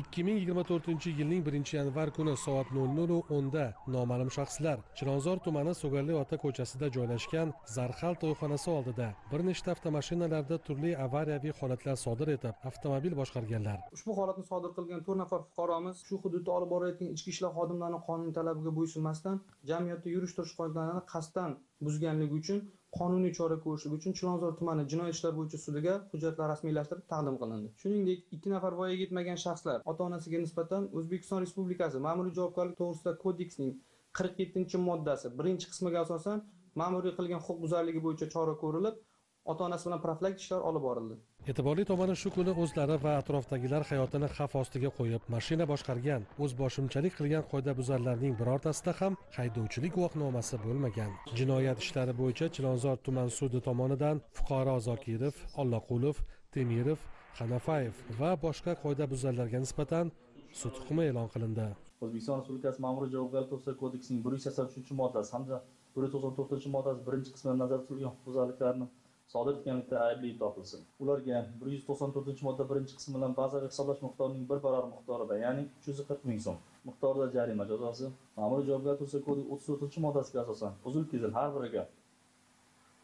ikki ming yigirma to'rtinchi yilning birinchi yanvar kuni soat nol nol o'nda noma'lum shaxslar chilonzor tumani so'galli ota ko'chasida joylashgan zarxal to'yxonasi oldida bir nechta avtomashinalarda turli avariyaviy holatlar sodir etib avtomobil boshqarganlar. Ushbu holatni sodir qilgan to'rt nafar fuqaromiz shu hududda olib borayotgan ichki ishlar xodimlarini qonuniy talabiga bo'ysunmasdan jamiyatda yurish turish qoidalarini qasddan buzganligi uchun qonuniy chora ko'rishlik uchun chilonzor tumani jinoyat ishlar bo'yicha sudiga hujjatlar rasmiylashtirib taqdim qilindi. Shuningdek ikki nafar voyaga yetmagan shaxslar ota onasiga nisbatan o'zbekiston respublikasi ma'muriy javobgarlik to'g'risida kodeksning qirq yettinchi moddasi birinchi qismiga asosan ma'muriy qilgan huquqbuzarligi bo'yicha chora ko'rilib ota onasi bilan profilaktik ishlar olib borildi. E'tiborli tomoni shu kuni o'zlari va atrofdagilar hayotini xavf ostiga qo'yib mashina boshqargan. O'zboshimchalik qilgan qoidabuzarlarning birortasida ham haydovchilik guvohnomasi bo'lmagan. Jinoyat ishlari bo'yicha chilonzor tuman sudi tomonidan fuqaro zokirov ollaqulov temirov hanafayev va boshqa qoidabuzarlarga nisbatan sud hukmi e'lon qilindi. O'zbekiston respublikasi ma'muriy javobgarlik to'g'risidagi kodeksining bir yuz sakson uchinchi moddasi hamda bir yuz to'qson to'rtinchi moddasi birinchi qismida nazarda tutilgan huquqbuzarliklarni sodir etganlikda aybli topilsin ularga bir yuz to'qson to'rtinchi modda birinchi qismi bilan bazaviy hisoblash miqdorining bir barobar miqdorida ya'ni uch yuz qirq ming so'm miqdorida jarima jazosi ma'muriy javobgarlik to'g'risidagi kodeks o'ttiz to'rtinchi moddasiga asosan uzil kesil har biriga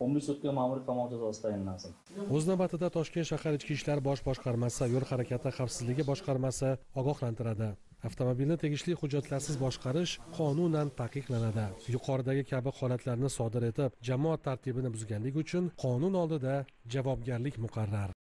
umriy sudga ma'muriy qamoq jazosi tayinlansin. O'z navbatida toshkent shahar ichki ishlar bosh boshqarmasi yo'l harakati xavfsizligi boshqarmasi ogohlantiradi. Avtomobilni tegishli hujjatlarsiz boshqarish qonunan taqiqlanadi. Yuqoridagi kabi holatlarni sodir etib jamoat tartibini buzganlik uchun qonun oldida javobgarlik muqarrar.